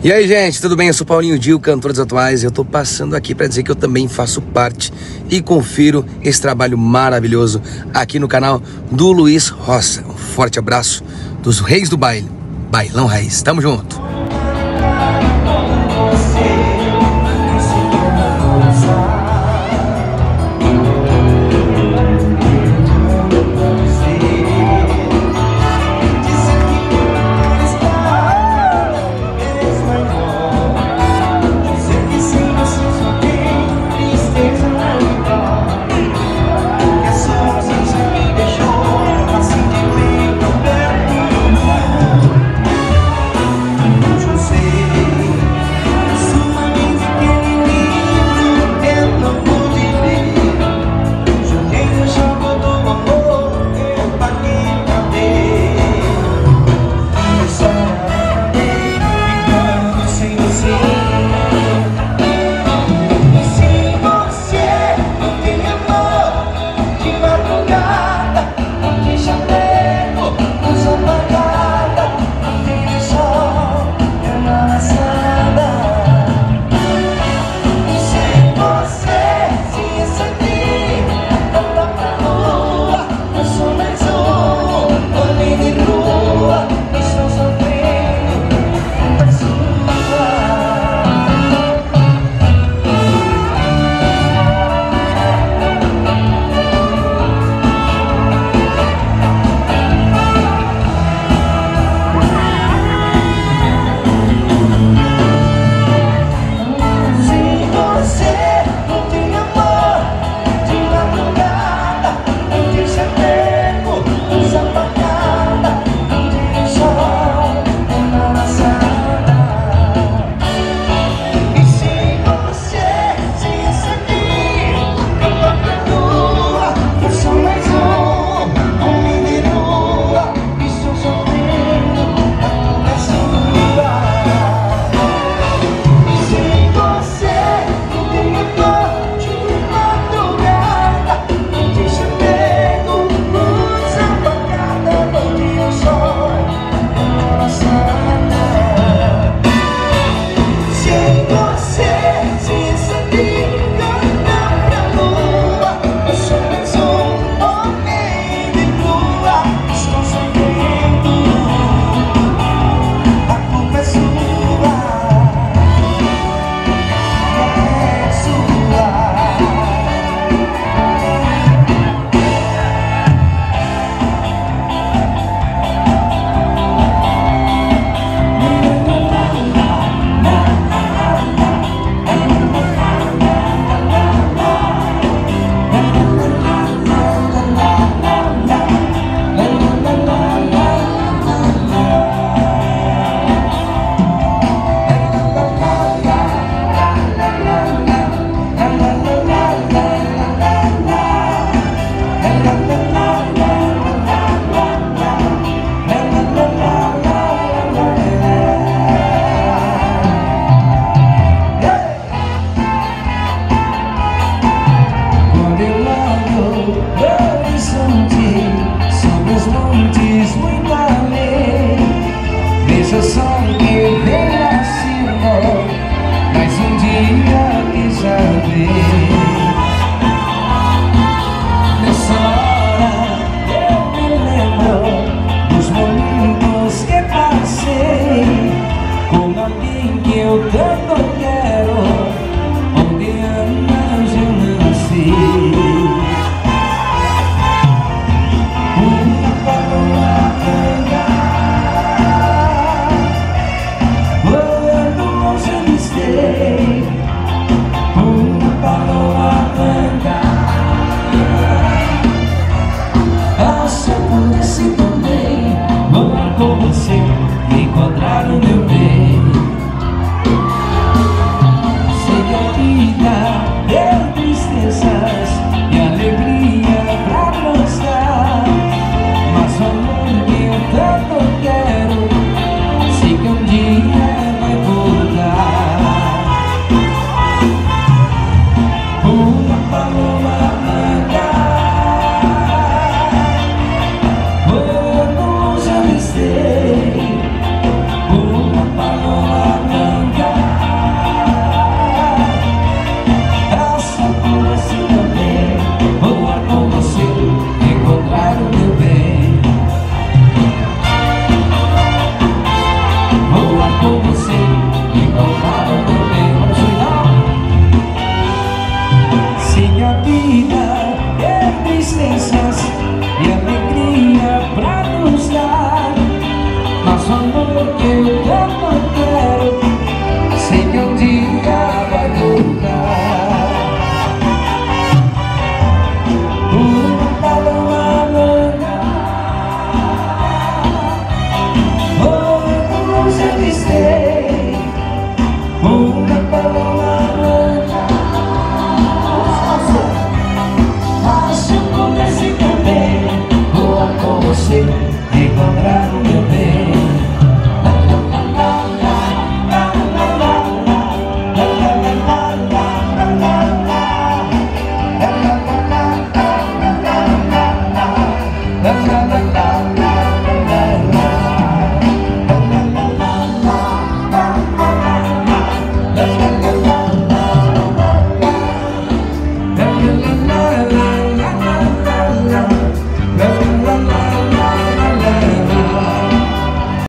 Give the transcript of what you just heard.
E aí, gente, tudo bem? Eu sou Paulinho Dil, cantor dos atuais. Eu tô passando aqui para dizer que eu também faço parte e confiro esse trabalho maravilhoso aqui no canal do Luiz Roça. Um forte abraço dos Reis do Baile, Bailão Raiz. Tamo junto. so stay Una a branca Ah, se eu pudesse também Morar com você Encontrar o meu bem. Samba que eu não quero Sei que um dia vai voltar